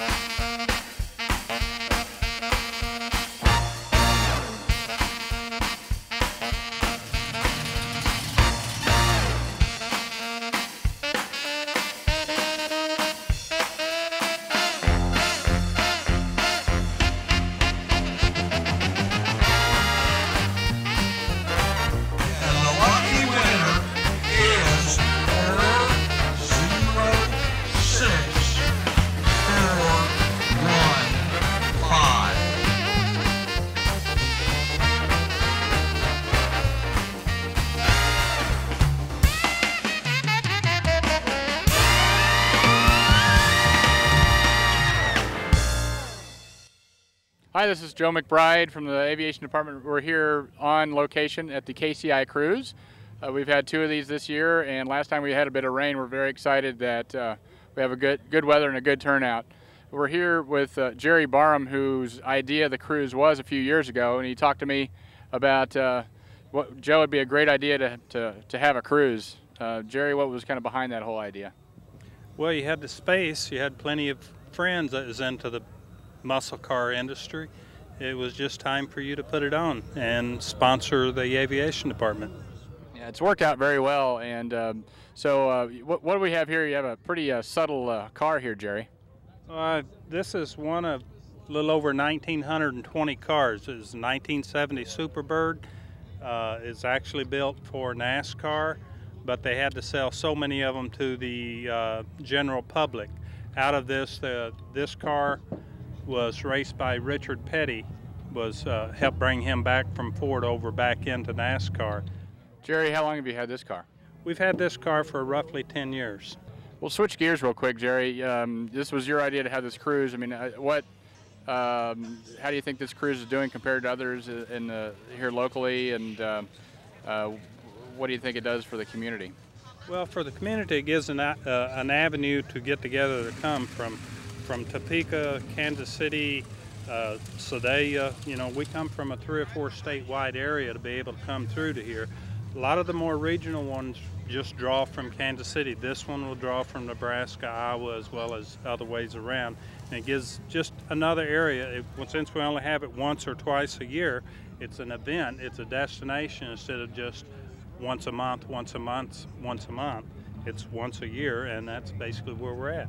And Hi, this is Joe McBride from the Aviation Department. We're here on location at the KCI Cruise. Uh, we've had two of these this year, and last time we had a bit of rain. We're very excited that uh, we have a good good weather and a good turnout. We're here with uh, Jerry Barham, whose idea the cruise was a few years ago, and he talked to me about uh, what Joe would be a great idea to, to, to have a cruise. Uh, Jerry, what was kind of behind that whole idea? Well, you had the space, you had plenty of friends that was into the muscle car industry. It was just time for you to put it on and sponsor the aviation department. Yeah, it's worked out very well. And um, so, uh, what, what do we have here? You have a pretty uh, subtle uh, car here, Jerry. Uh, this is one of a little over 1,920 cars. It's a 1970 Superbird. Uh, it's actually built for NASCAR, but they had to sell so many of them to the uh, general public. Out of this, the, this car was raced by Richard Petty, was uh, helped bring him back from Ford over back into NASCAR. Jerry, how long have you had this car? We've had this car for roughly 10 years. We'll switch gears real quick, Jerry. Um, this was your idea to have this cruise. I mean, uh, what? Um, how do you think this cruise is doing compared to others in the, here locally, and um uh, what do you think it does for the community? Well, for the community, it gives an, uh, an avenue to get together to come from, from Topeka, Kansas City, uh, Sedalia. You know, we come from a three or four statewide area to be able to come through to here. A lot of the more regional ones just draw from Kansas City. This one will draw from Nebraska, Iowa, as well as other ways around. And it gives just another area. It, well, since we only have it once or twice a year, it's an event, it's a destination instead of just once a month, once a month, once a month. It's once a year, and that's basically where we're at.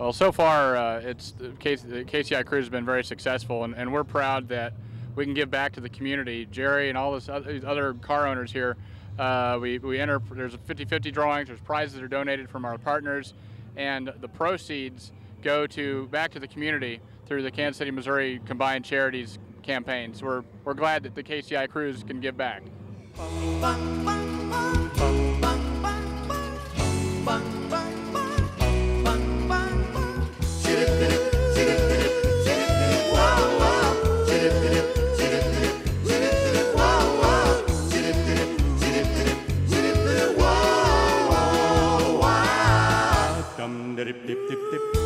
Well, so far, uh, it's the, KC, the KCI cruise has been very successful, and, and we're proud that we can give back to the community. Jerry and all these other car owners here, uh, we, we enter. There's a 50-50 drawings. There's prizes that are donated from our partners, and the proceeds go to back to the community through the Kansas City, Missouri Combined Charities campaign. So we're we're glad that the KCI cruise can give back. Dip, dip, dip, dip.